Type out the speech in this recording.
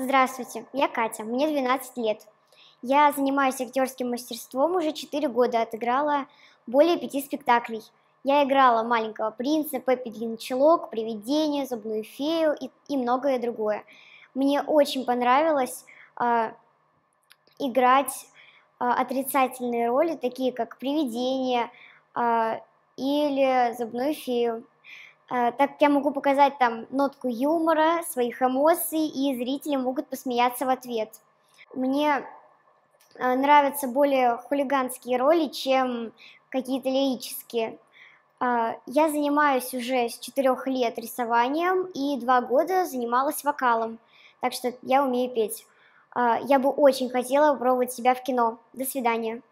Здравствуйте, я Катя, мне 12 лет. Я занимаюсь актерским мастерством уже 4 года, отыграла более пяти спектаклей. Я играла «Маленького принца», «Пеппи Длинный чулок», «Привидение», «Зубную фею» и, и многое другое. Мне очень понравилось э, играть э, отрицательные роли, такие как «Привидение» э, или «Зубную фею». Э, так я могу показать там нотку юмора, своих эмоций, и зрители могут посмеяться в ответ. Мне э, нравятся более хулиганские роли, чем какие-то лирические. Э, я занимаюсь уже с четырех лет рисованием и два года занималась вокалом, так что я умею петь. Я бы очень хотела попробовать себя в кино. До свидания.